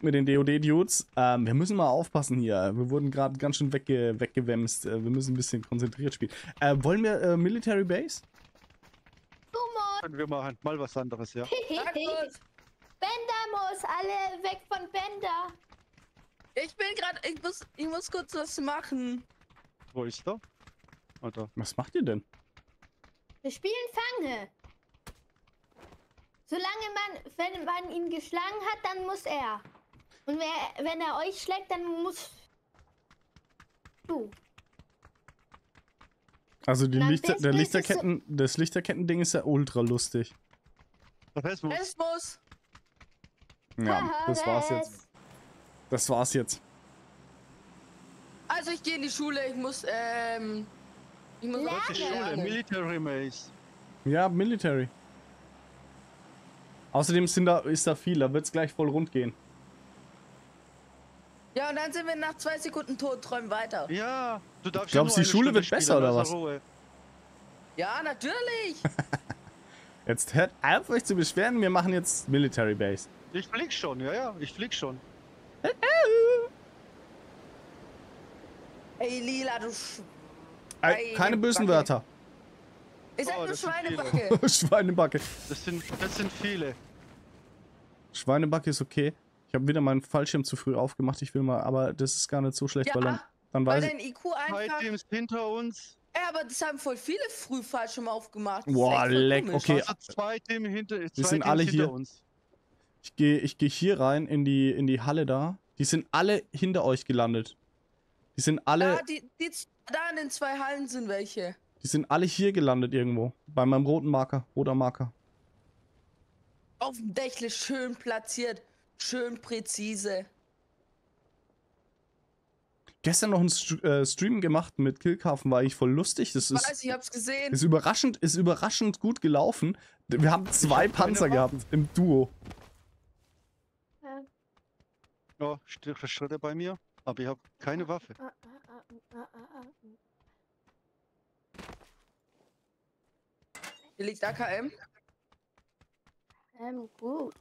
mit den DOD-Dudes. Ähm, wir müssen mal aufpassen hier. Wir wurden gerade ganz schön wegge weggewämst. Äh, wir müssen ein bisschen konzentriert spielen. Äh, wollen wir äh, Military Base? Können wir machen. Mal was anderes, ja. Bender muss alle weg von Bender. Ich bin gerade, ich muss, ich muss kurz was machen. Wo ist er? Oder? Was macht ihr denn? Wir spielen Fange. Solange man, wenn man ihn geschlagen hat, dann muss er. Und wer, wenn er euch schlägt, dann muss du. Also die Lichter, das der Lichterketten, das Lichterketten-Ding ist ja ultra lustig. Rassismus. Es muss. Ja, das war's jetzt. Das war's jetzt. Also ich gehe in die Schule, ich muss, ähm, ich muss was Die Schule, lernen. Military Maze. Ja, Military. Außerdem sind da, ist da viel, da wird's gleich voll rund gehen. Ja, und dann sind wir nach zwei Sekunden tot, träumen weiter. Ja, du darfst Glaubst du, ja die nur Schule eine wird Stunde besser, oder was? Ruhe. Ja, natürlich. Jetzt hört auf euch zu beschweren, wir machen jetzt Military Base. Ich flieg schon, ja, ja, ich flieg schon. Ey, Lila, du Sch Äh, keine bösen Backe. Wörter. Ich sag Oh, nur. Schweinebacke. Schweinebacke. Das sind, das sind viele. Schweinebacke ist okay. Ich habe wieder meinen Fallschirm zu früh aufgemacht. Ich will mal, aber das ist gar nicht so schlecht, Ja, weil dann, dann Weil weiß ich. dein IQ Zwei einfach... Teams hinter uns. Ey, aber das haben voll viele früh mal aufgemacht. Das Boah, leck, komisch. okay. Also zwei Teams hinter, zwei sind Teams alle hinter hier. uns. Ich gehe ich geh hier rein in die, in die Halle da. Die sind alle hinter euch gelandet. Die sind alle, Da, die, die, da in den zwei Hallen sind welche. die sind alle hier gelandet irgendwo. Bei meinem roten Marker, roter Marker. Auf dem Dächle schön platziert. Schön präzise. Gestern noch einen St äh, Stream gemacht mit Killkarfen, war eigentlich voll lustig. Das ist, Weiß, ich hab's gesehen. ist überraschend, ist überraschend gut gelaufen. Wir haben zwei hab Panzer gehabt im Duo. Ja, Sch- Schritte bei mir. Aber ich habe keine Waffe. Ah, ah, ah, Hier liegt AKM. Ähm, gut.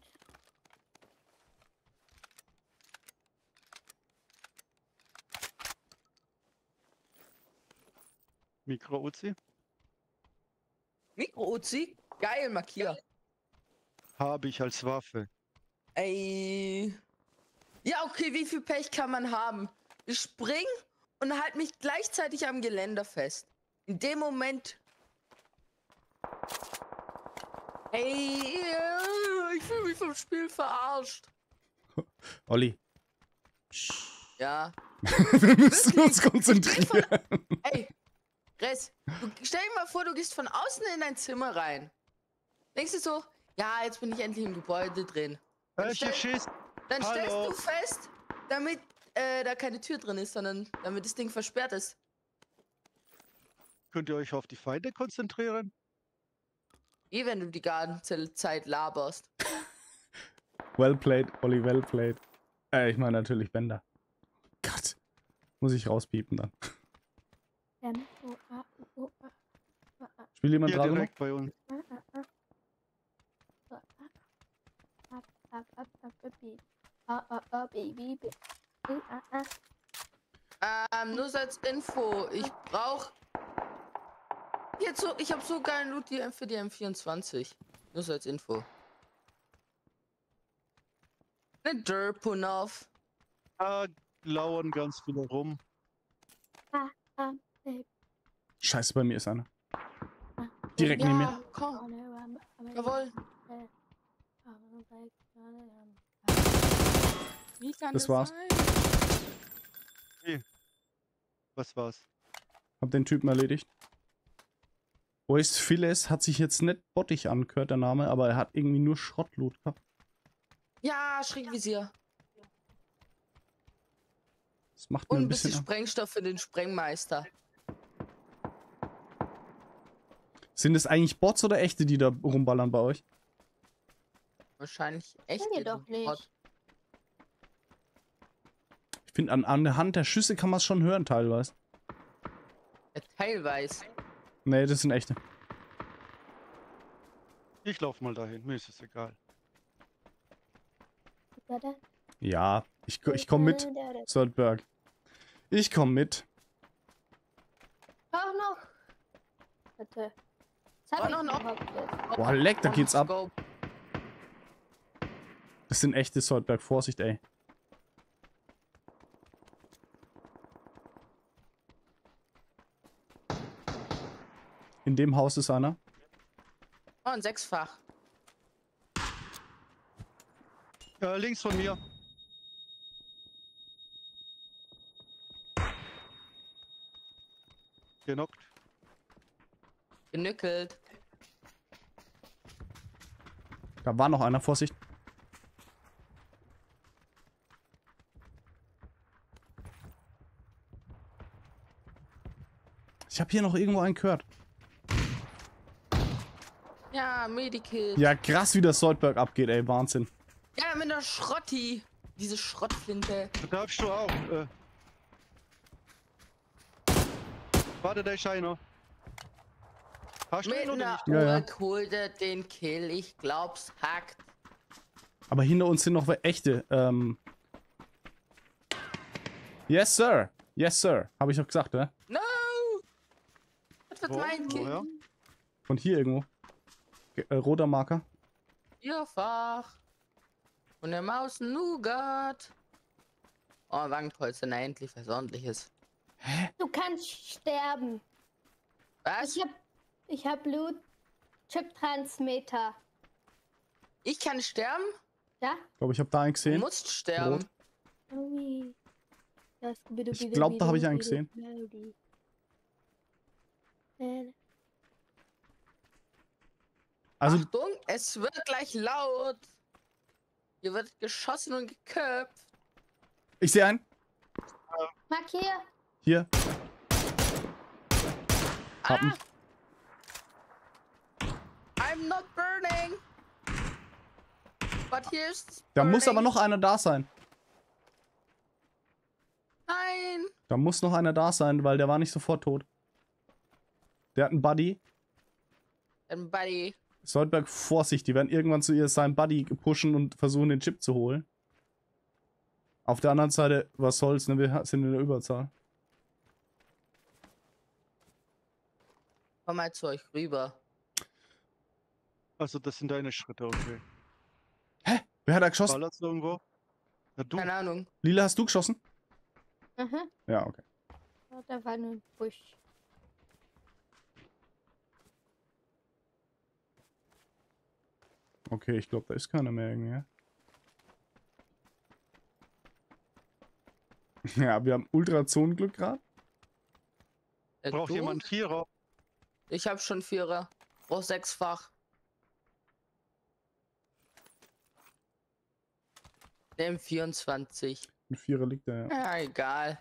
Mikro-Uzi. Mikro-Uzi. Geil, markier. Habe ich als Waffe. Ey. Ja, okay, wie viel Pech kann man haben? Ich spring und halt mich gleichzeitig am Geländer fest. In dem Moment. Ey, ich fühle mich vom Spiel verarscht. Olli. Ja. Wir müssen uns konzentrieren. Ey, Res, du, stell dir mal vor, du gehst von außen in dein Zimmer rein. Denkst du so, ja, jetzt bin ich endlich im Gebäude drin. Äh, stell- Schiss. Dann Hallo. stellst du fest, damit äh, da keine Tür drin ist, sondern damit das Ding versperrt ist. Könnt ihr euch auf die Feinde konzentrieren? Wie wenn du die ganze Zeit laberst. Well played, Olli, well played. Äh, ich meine natürlich Bender. Gott. Muss ich rauspiepen dann. Oh, ah, oh, ah, ah, ah, Spielt jemand Hier direkt bei uns. ah, ah, ah. Ah. Ah, ah, ah, ah, ah. Ähm, nur als Info, ich brauch. Jetzt so, ich habe so geilen Loot die- für die M24. Nur so als Info. Ne Derpunov. Da lauern ganz viele rum. Ah, baby. Scheiße, bei mir ist einer. Direkt neben mir. Ja, komm. Oh, Jawohl. äh, kann Das war's. sein? Was war's? Hab den Typen erledigt. Voice Phyllis hat sich jetzt nicht bottig angehört, der Name, aber er hat irgendwie nur Schrottloot gehabt. Ja, Schrägvisier. Das macht Und mir ein ein bisschen bisschen. Sprengstoff für den Sprengmeister. Sind es eigentlich Bots oder echte, die da rumballern bei euch? Wahrscheinlich echt. ihr doch nicht. Ich finde, an, an der Hand der Schüsse kann man es schon hören, teilweise. Ja, teilweise. Nee, das sind echte. Ich lauf mal dahin, mir ist es egal. Ja, ich, ich komme mit, Soldberg. Ich komme mit. Auch noch. Bitte. Auch hab noch ich noch? jetzt? Boah, leck, da geht's ab. Das sind echte Soldberg. Vorsicht, ey. In dem Haus ist einer. Oh, ein Sechsfach. Äh, links von mir. Genockt. Genückelt. Da war noch einer. Vorsicht. Ich habe hier noch irgendwo einen gehört. Ja, Medikit. Ja, krass, wie das Soldberg abgeht, ey. Wahnsinn. Ja, mit der Schrotti. Diese Schrottflinte. Da darfst du auch. Äh. Warte, da ist einer. Hast Mit einer nicht? Ja, ja. Urk holt er den Kill. Ich glaub's, hackt. Aber hinter uns sind noch echte. Ähm yes, sir. Yes, sir. Habe ich doch gesagt, ne? No! Das wird Wo? mein Kill. Woher? Von hier irgendwo. Ge- Äh, roter Marker. Vierfach. Und der Maus Nougat. Oh, Wangenpolster, na endlich was ordentliches. Du kannst sterben. Was? Ich hab, ich hab Blut. Chip-Transmitter. Ich kann sterben? Ja? Ich glaube, ich habe da einen Du gesehen. musst sterben. Rot. Ich glaub, da hab ich einen gesehen. Also, Achtung, es wird gleich laut. Hier wird geschossen und geköpft. ich sehe einen. Markier. Hier. Ihn. I'm not burning. But here's. Da muss aber burning. noch einer da sein. Nein. Da muss noch einer da sein, weil der war nicht sofort tot. Der hat einen Buddy. Dann Buddy. Soldberg, Vorsicht, die werden irgendwann zu ihr seinen Buddy pushen und versuchen, den Chip zu holen. Auf der anderen Seite, was soll's, ne? Wir sind in der Überzahl. Komm mal zu euch rüber. Also, das sind deine Schritte, okay. Wer hat da geschossen? Ballert's irgendwo? Na, du. Keine Ahnung. Lila, hast du geschossen? Aha. Ja, okay. Oh, da war nur ein Busch. Okay, ich glaube, da ist keiner mehr irgendwie. Ja, wir haben Ultrazonenglück gerade. Äh, Braucht du? jemand Vierer? Ich hab schon Vierer. Brauch sechsfach. Nimm 24. Ein Vierer liegt da, ja. Ja, egal.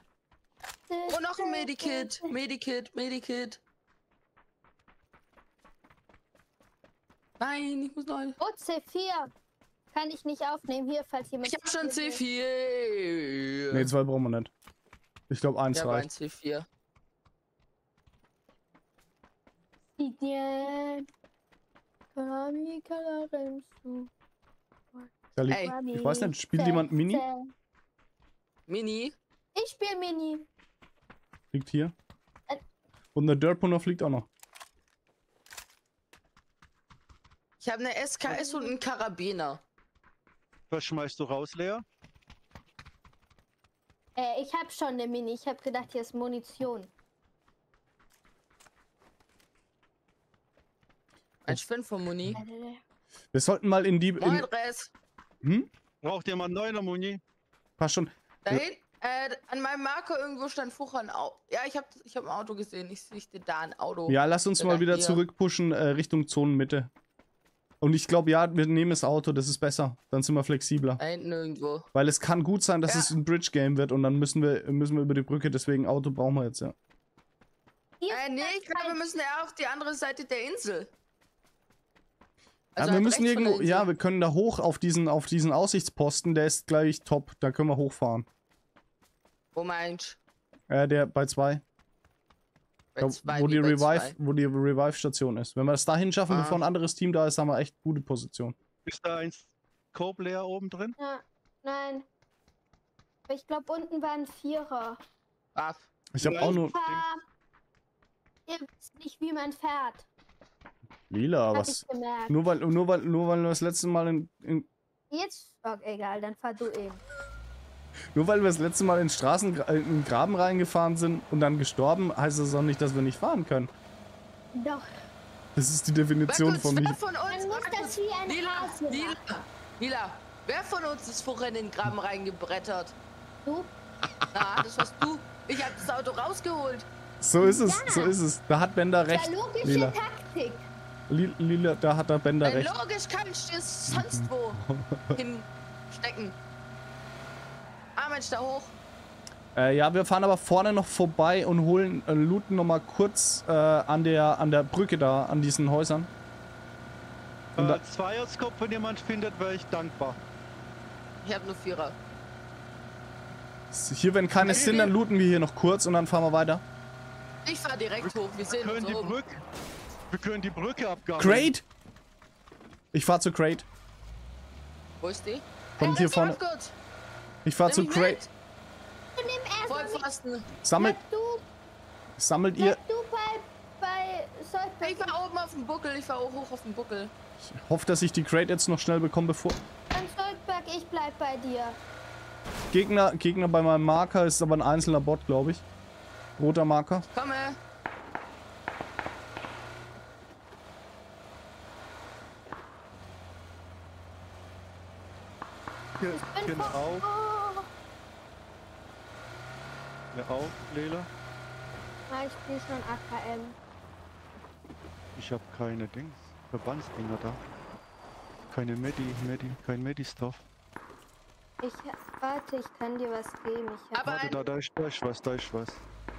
Oh, noch ein Medikit. Medikit, Medikit. Nein, ich muss noch. ein- Oh, C4. Kann ich nicht aufnehmen. Hier, falls jemand. Ich hab schon will. C4. Ne, zwei brauchen wir nicht. Ich glaube, eins ein reicht. C4. Ideen. Kami Kalarensu. Ey. ich weiß nicht, spielt jemand Mini? Mini. Ich spiele Mini. Liegt hier. Äh. Und der Dirtpunner fliegt auch noch. Ich habe eine SKS und einen Karabiner. Was schmeißt du raus, Lea? Äh, ich hab schon eine Mini. Ich hab gedacht, hier ist Munition. Ein Fünfer Muni. Äh, Wir sollten mal in die. Moin, In, Res. Hm? Braucht jemand neuner Muni? Passt schon. Da hinten, äh, an meinem Marker irgendwo stand vorher ein Auto. Ja, ich habe ich hab ein Auto gesehen. Ich sehe da ein Auto. Ja, lass uns mal wieder hier. zurückpushen äh, Richtung Zonenmitte. Und ich glaube, ja, wir nehmen das Auto, das ist besser. Dann sind wir flexibler. Da hinten irgendwo. Weil es kann gut sein, dass Ja. es ein Bridge-Game wird und dann müssen wir, müssen wir über die Brücke, deswegen Auto brauchen wir jetzt, ja. Äh, nee, ich glaube, wir müssen ja auf die andere Seite der Insel. Ja, Also wir halt müssen irgendwo, ja, wir können da hoch auf diesen, auf diesen Aussichtsposten, der ist gleich top, da können wir hochfahren. Wo meinst Äh, der bei zwei, Bei da, zwei, wo, die Revive, zwei. wo die Revive-Station ist. Wenn wir das dahin schaffen, Ah. bevor ein anderes Team da ist, haben wir echt gute Position. Ist da ein Scope leer oben drin? Ja, nein. Ich glaube, unten waren Vierer. Ah, Ich habe auch nur. Ihr wisst nicht, wie man fährt. Lila, Hab was? Nur weil, nur weil, nur weil wir das letzte Mal in, in Jetzt. Okay, egal, dann fahr du eben. nur weil wir das letzte Mal in Straßen äh, in den Graben reingefahren sind und dann gestorben, heißt das auch nicht, dass wir nicht fahren können. Doch. Das ist die Definition von nicht. von uns? Muss das wie ein Lila, Lila. Lila, wer von uns ist vorhin in den Graben reingebrettert? Du? Na, das warst du. Ich hab das Auto rausgeholt. So ist es, so ist es. Da hat Bender Das recht. ist ja logische Lila. Taktik. Li- Lila, da hat der Bender Weil recht. logisch kann ich das sonst wo hinstecken. Ah, Mensch, da hoch. Äh, ja, wir fahren aber vorne noch vorbei und holen, äh, looten noch mal kurz äh, an der an der Brücke da, an diesen Häusern. Und Äh, Zweierskopf, wenn jemand findet, wäre ich dankbar. Ich hab nur Vierer. Hier, wenn keine sind, dann looten wir hier noch kurz und dann fahren wir weiter. Ich fahr direkt hoch. Wir Wir sehen uns die oben. Brücke. Wir können die Brücke abgaben. Crate! Ich fahr zu Crate. Wo ist die? Kommt hier vorne. Ich fahr zu Nimm mich Crate. mit. Vollpfosten. Sammelt, du, sammelt ihr. du bei, bei Ich fahr oben auf dem Buckel. Ich fahr auch hoch auf dem Buckel. Ich hoffe, dass ich die Crate jetzt noch schnell bekomme, bevor. Dann Soldberg, ich bleib bei dir. Gegner, Gegner bei meinem Marker ist aber ein einzelner Bot, glaube ich. Roter Marker. Komme. Hier, Bin genau. vor- Oh. Ja, auch, Lela. Ah, ich spiel schon AKM. Ich habe keine Dings. Verbandsdinger da. Keine Medi, Medi, kein Medi-Stuff. Ich, warte, ich kann dir was geben. Ich hab, Aber Warte, da, da ist, da ist was, da ist was.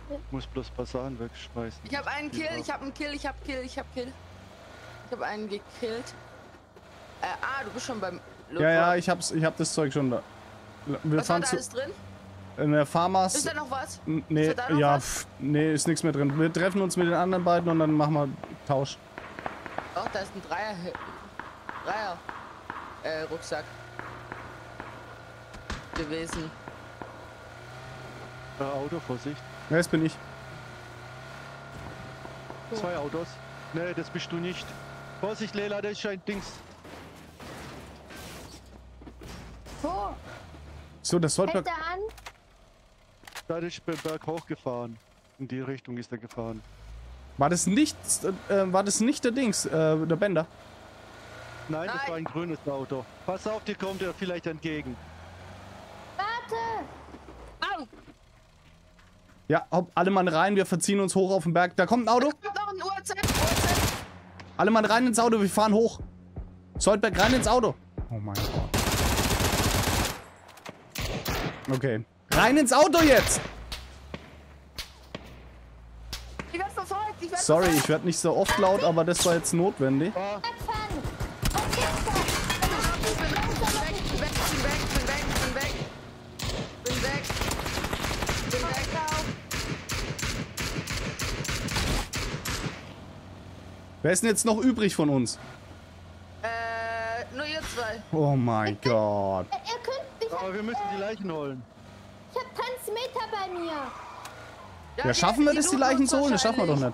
Ja. Muss bloß Sachen wegschmeißen. ich hab einen Kill. Ich hab einen Kill. Ich hab Kill. Ich hab Kill. Ich hab einen gekillt. Äh, ah, du bist schon beim. Ja, ja, ich hab's, ich hab das Zeug schon da. Wir Was war fahren da zu. alles drin? In der Farmers. Ist da noch was? Nee, Ist da noch ja, was? pff, nee, ist nichts mehr drin. Wir treffen uns mit den anderen beiden und dann machen wir Tausch. Doch, da ist ein Dreier. Dreier. Äh, Rucksack. Gewesen. Äh, Auto, Vorsicht. Ja, das bin ich. Zwei Autos. Nee, das bist du nicht. Vorsicht, Lela, das ist ein Dings. Wo? So, das Hält Soldberg. er an? Da ist der Berg hochgefahren. In die Richtung ist er gefahren. War das nicht, äh, war das nicht der Dings, äh, der Bender? Nein, das Nein. war ein grünes Auto. Pass auf, dir kommt er vielleicht entgegen. Warte! Au! Ja, hopp, alle Mann rein, wir verziehen uns hoch auf den Berg. Da kommt ein Auto. Kommt noch ein UAZ. UAZ. Alle Mann rein ins Auto, wir fahren hoch. Soldberg rein ins Auto. Oh mein Gott. Okay. Rein ins Auto jetzt! Ich werd verfolgt. Ich werd Sorry, ich werde nicht so oft laut, aber das war jetzt notwendig. Wer ist denn jetzt noch übrig von uns? Äh, nur ihr zwei. Oh mein Gott. Aber wir müssen die Leichen holen. ich hab Transmeter bei mir. Ja, schaffen wir das, die Leichen zu holen? Das schaffen wir doch nicht.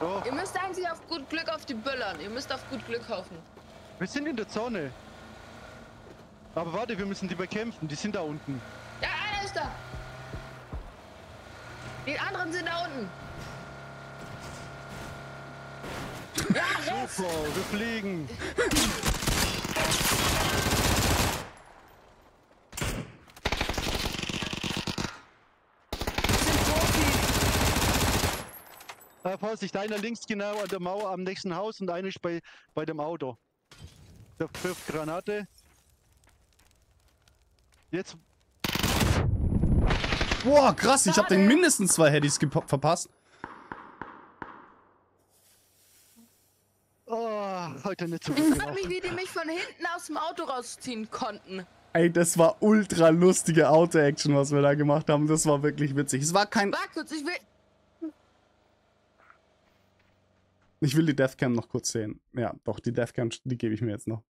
Doch, Ihr müsst eigentlich auf gut Glück auf die Böllern. Ihr müsst auf gut Glück hoffen. wir sind in der Zone. Aber warte, wir müssen die bekämpfen. Die sind da unten. Ja, einer ist da. Die anderen sind da unten. Ja. Super, wir fliegen. sind Profis. Äh, Vorsicht, einer links genau an der Mauer am nächsten Haus und einer ist bei, bei dem Auto. Der wirft Granate. Jetzt. Boah, krass, ich habe den mindestens zwei Headies verpasst. Oh, heute nicht so gut Ich frag mich, wie die mich von hinten aus dem Auto rausziehen konnten. Ey, das war ultra lustige Auto-Action, was wir da gemacht haben. Das war wirklich witzig. Es war kein... Markus, ich will. Ich will die Deathcam noch kurz sehen. Ja, doch, die Deathcam, die gebe ich mir jetzt noch.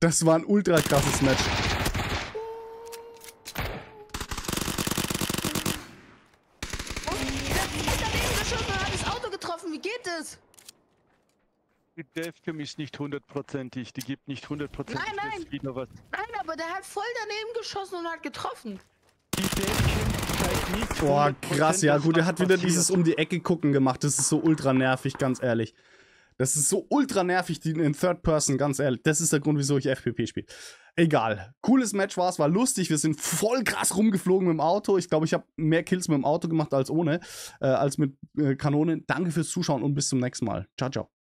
Das war ein ultra krasses Match. Die Deathcam ist nicht hundertprozentig, die gibt nicht hundertprozentig. Nein, nein! Was. Nein, aber der hat voll daneben geschossen und hat getroffen. Die Deathcam Boah, 100%, krass, ja gut, er hat wieder dieses um die Ecke gucken gemacht. Das ist so ultra nervig, ganz ehrlich. Das ist so ultra nervig, die in Third Person, ganz ehrlich. Das ist der Grund, wieso ich FPP spiele. Egal. Cooles Match war es, war lustig. Wir sind voll krass rumgeflogen mit dem Auto. Ich glaube, ich habe mehr Kills mit dem Auto gemacht als ohne, äh, als mit äh, Kanonen. Danke fürs Zuschauen und bis zum nächsten Mal. Ciao, ciao.